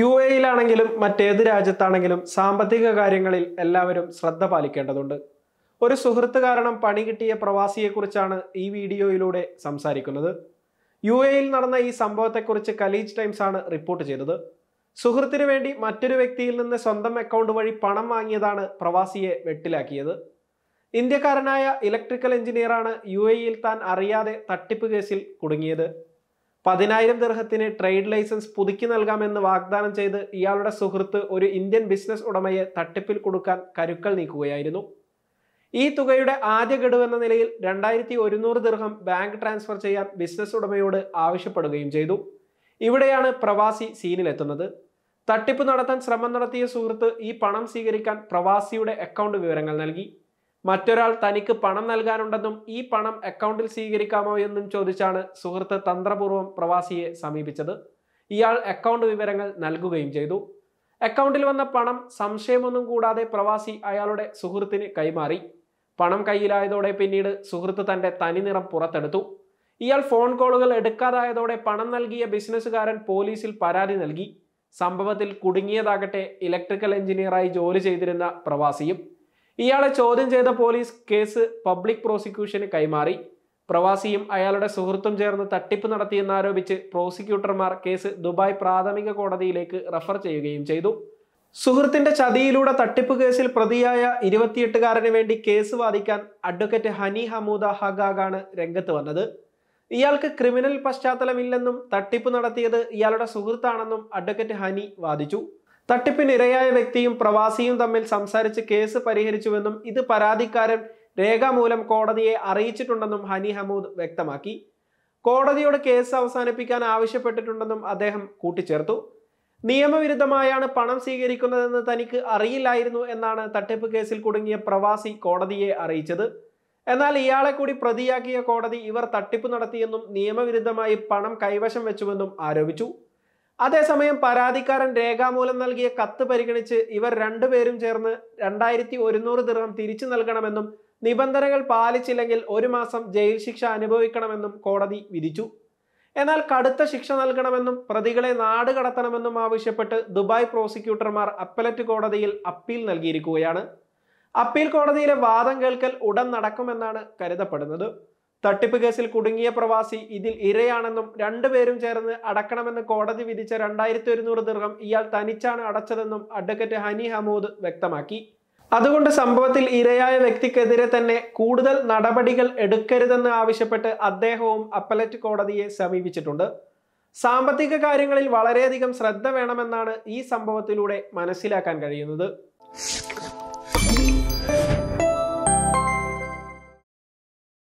U എയിലാണെങ്കിലും മറ്റേത് രാജ്യത്താണെങ്കിലും സാമ്പത്തിക കാര്യങ്ങളിൽ എല്ലാവരും ശ്രദ്ധ പാലിക്കേണ്ടതുണ്ട്. ഒരു സുഹൃത്ത് കാരണം പണി കിട്ടിയ പ്രവാസിയെക്കുറിച്ചാണ് ഈ വീഡിയോയിലൂടെ സംസാരിക്കുന്നത്. യു എയിൽ നടന്ന ഈ സംഭവത്തെക്കുറിച്ച് കലീജ് ടൈംസ് ആണ് റിപ്പോർട്ട് ചെയ്തത്. സുഹൃത്തിന് വേണ്ടി മറ്റൊരു വ്യക്തിയിൽ നിന്ന് സ്വന്തം അക്കൗണ്ട് വഴി പണം വാങ്ങിയതാണ് പ്രവാസിയെ വെട്ടിലാക്കിയത്. ഇന്ത്യക്കാരനായ ഇലക്ട്രിക്കൽ എഞ്ചിനീയറാണ് യു എയിൽ താൻ അറിയാതെ തട്ടിപ്പ് കേസിൽ കുടുങ്ങിയത്. പതിനായിരം ദീർഘത്തിന് ട്രേഡ് ലൈസൻസ് പുതുക്കി നൽകാമെന്ന് വാഗ്ദാനം ചെയ്ത് ഇയാളുടെ സുഹൃത്ത് ഒരു ഇന്ത്യൻ ബിസിനസ് ഉടമയെ തട്ടിപ്പിൽ കൊടുക്കാൻ കരുക്കൾ നീക്കുകയായിരുന്നു. ഈ തുകയുടെ ആദ്യ ഘടുവെന്ന നിലയിൽ രണ്ടായിരത്തി ഒരുന്നൂറ് ദീർഘം ബാങ്ക് ട്രാൻസ്ഫർ ചെയ്യാൻ ബിസിനസ് ഉടമയോട് ആവശ്യപ്പെടുകയും ചെയ്തു. ഇവിടെയാണ് പ്രവാസി സീനിലെത്തുന്നത് തട്ടിപ്പ് നടത്താൻ ശ്രമം നടത്തിയ സുഹൃത്ത് ഈ പണം സ്വീകരിക്കാൻ പ്രവാസിയുടെ അക്കൗണ്ട് വിവരങ്ങൾ നൽകി. മറ്റൊരാൾ തനിക്ക് പണം നൽകാനുണ്ടെന്നും ഈ പണം അക്കൗണ്ടിൽ സ്വീകരിക്കാമോ എന്നും ചോദിച്ചാണ് സുഹൃത്ത് തന്ത്രപൂർവം പ്രവാസിയെ സമീപിച്ചത്. ഇയാൾ അക്കൗണ്ട് വിവരങ്ങൾ നൽകുകയും ചെയ്തു. അക്കൗണ്ടിൽ വന്ന പണം സംശയമൊന്നും കൂടാതെ പ്രവാസി അയാളുടെ സുഹൃത്തിന് കൈമാറി. പണം കയ്യിലായതോടെ പിന്നീട് സുഹൃത്ത് തന്റെ തനിനിറം പുറത്തെടുത്തു. ഇയാൾ ഫോൺ കോളുകൾ എടുക്കാതായതോടെ പണം നൽകിയ ബിസിനസ്സുകാരൻ പോലീസിൽ പരാതി നൽകി. സംഭവത്തിൽ കുടുങ്ങിയതാകട്ടെ ഇലക്ട്രിക്കൽ എഞ്ചിനീയറായി ജോലി ചെയ്തിരുന്ന പ്രവാസിയും ഇയാളെ ചോദ്യം ചെയ്ത പോലീസ് കേസ് പബ്ലിക് പ്രോസിക്യൂഷന് കൈമാറി. പ്രവാസിയും അയാളുടെ സുഹൃത്തും ചേർന്ന് തട്ടിപ്പ് നടത്തിയെന്നാരോപിച്ച് പ്രോസിക്യൂട്ടർമാർ കേസ് ദുബായ് പ്രാഥമിക കോടതിയിലേക്ക് റഫർ ചെയ്യുകയും ചെയ്തു. സുഹൃത്തിന്റെ ചതിയിലൂടെ തട്ടിപ്പ് കേസിൽ പ്രതിയായ ഇരുപത്തിയെട്ടുകാരന് വേണ്ടി കേസ് വാദിക്കാൻ അഡ്വക്കേറ്റ് ഹനി ഹമൂദ ഹഗാഗാണ് രംഗത്ത് വന്നത്. ഇയാൾക്ക് ക്രിമിനൽ പശ്ചാത്തലമില്ലെന്നും തട്ടിപ്പ് നടത്തിയത് ഇയാളുടെ സുഹൃത്താണെന്നും അഡ്വക്കേറ്റ് ഹനി വാദിച്ചു. തട്ടിപ്പിനിരയായ വ്യക്തിയും പ്രവാസിയും തമ്മിൽ സംസാരിച്ച് കേസ് പരിഹരിച്ചുവെന്നും ഇത് പരാതിക്കാരൻ രേഖാമൂലം കോടതിയെ അറിയിച്ചിട്ടുണ്ടെന്നും ഹനി ഹമൂദ് വ്യക്തമാക്കി. കോടതിയോട് കേസ് അവസാനിപ്പിക്കാൻ ആവശ്യപ്പെട്ടിട്ടുണ്ടെന്നും അദ്ദേഹം കൂട്ടിച്ചേർത്തു. നിയമവിരുദ്ധമായാണ് പണം സ്വീകരിക്കുന്നതെന്ന് തനിക്ക് അറിയില്ലായിരുന്നു എന്നാണ് തട്ടിപ്പ് കേസിൽ കുടുങ്ങിയ പ്രവാസി കോടതിയെ അറിയിച്ചത്. എന്നാൽ ഇയാളെ കൂടി പ്രതിയാക്കിയ കോടതി ഇവർ തട്ടിപ്പ് നടത്തിയെന്നും നിയമവിരുദ്ധമായി പണം കൈവശം വെച്ചുവെന്നും ആരോപിച്ചു. അതേസമയം പരാതിക്കാരൻ രേഖാമൂലം നൽകിയ കത്ത് പരിഗണിച്ച് ഇവർ രണ്ടുപേരും ചേർന്ന് രണ്ടായിരത്തി ഒരുന്നൂറ് ദിർഹം തിരിച്ചു നൽകണമെന്നും നിബന്ധനകൾ പാലിച്ചില്ലെങ്കിൽ ഒരു മാസം ജയിൽ ശിക്ഷ അനുഭവിക്കണമെന്നും കോടതി വിധിച്ചു. എന്നാൽ കടുത്ത ശിക്ഷ നൽകണമെന്നും പ്രതികളെ നാട് കടത്തണമെന്നും ആവശ്യപ്പെട്ട് ദുബായ് പ്രോസിക്യൂട്ടർമാർ അപ്പലറ്റ് കോടതിയിൽ അപ്പീൽ നൽകിയിരിക്കുകയാണ്. അപ്പീൽ കോടതിയിലെ വാദം കേൾക്കൽ ഉടൻ നടക്കുമെന്നാണ് കരുതപ്പെടുന്നത്. തട്ടിപ്പ് കേസിൽ കുടുങ്ങിയ പ്രവാസി ഇതിൽ ഇരയാണെന്നും രണ്ടുപേരും ചേർന്ന് അടക്കണമെന്ന് കോടതി വിധിച്ച രണ്ടായിരത്തി ഒരുന്നൂറ് ദീർഘം ഇയാൾ തനിച്ചാണ് അടച്ചതെന്നും അഡ്വക്കേറ്റ് ഹനി ഹമൂദ് വ്യക്തമാക്കി. അതുകൊണ്ട് സംഭവത്തിൽ ഇരയായ വ്യക്തിക്കെതിരെ തന്നെ കൂടുതൽ നടപടികൾ എടുക്കരുതെന്ന് ആവശ്യപ്പെട്ട് അദ്ദേഹവും അപ്പലറ്റ് കോടതിയെ സമീപിച്ചിട്ടുണ്ട്. സാമ്പത്തിക കാര്യങ്ങളിൽ വളരെയധികം ശ്രദ്ധ വേണമെന്നാണ് ഈ സംഭവത്തിലൂടെ മനസ്സിലാക്കാൻ കഴിയുന്നത്.